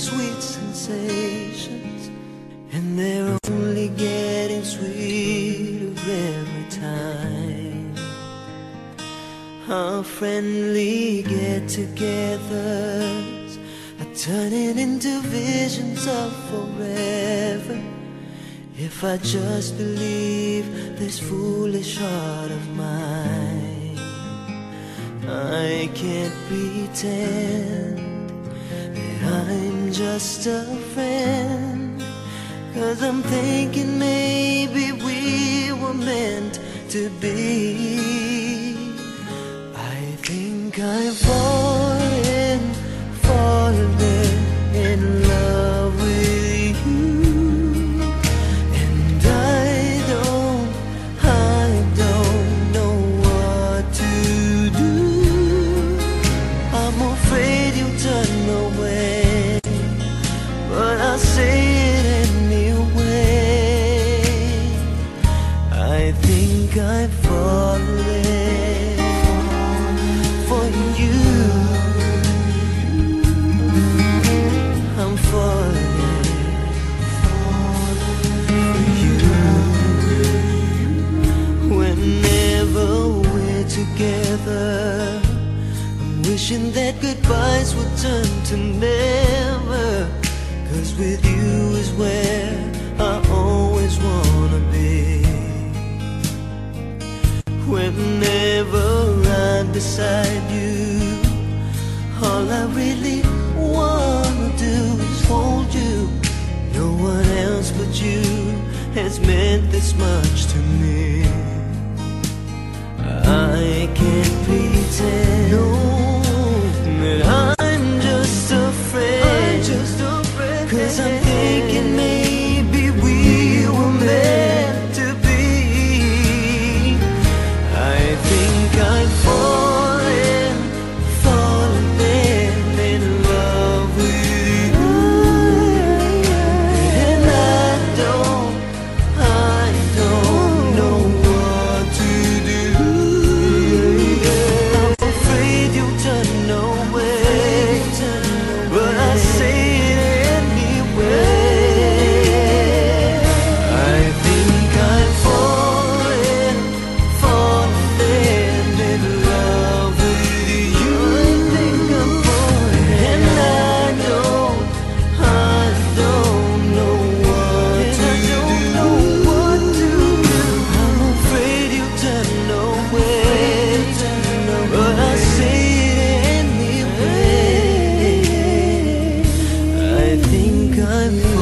sweet sensations, and they're only getting sweeter Our friendly get-togethers are turning into visions of forever. If I just believe this foolish heart of mine, I can't pretend that I'm just a friend. Cause I'm thinking maybe we were meant to be. I I'm falling, falling in love with you. And I don't, I don't know what to do. I'm afraid you'll turn away, but I'll say it anyway. I think I'm falling wishing that goodbyes would turn to never. Cause with you is where I always wanna be. Whenever I'm beside you, all I really wanna do is hold you. No one else but you has meant this much to me. I can't pretend love you.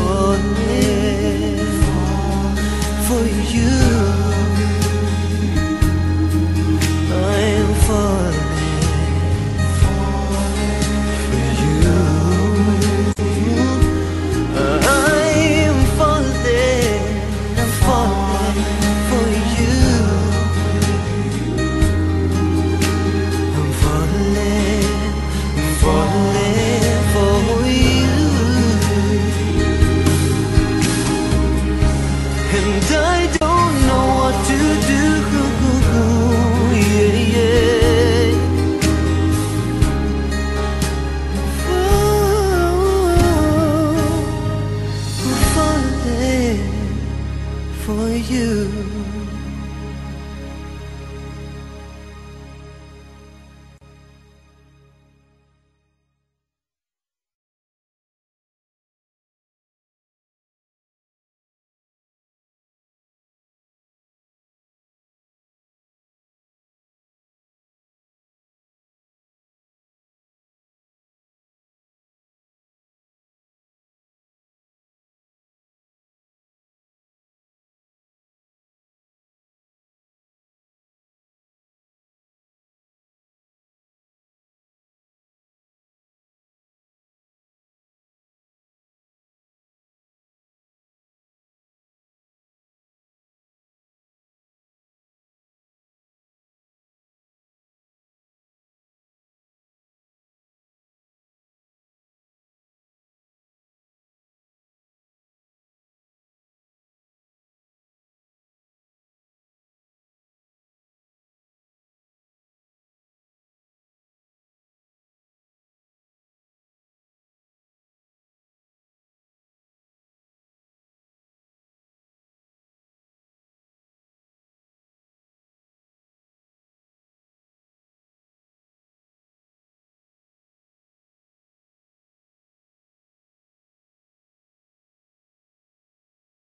for you.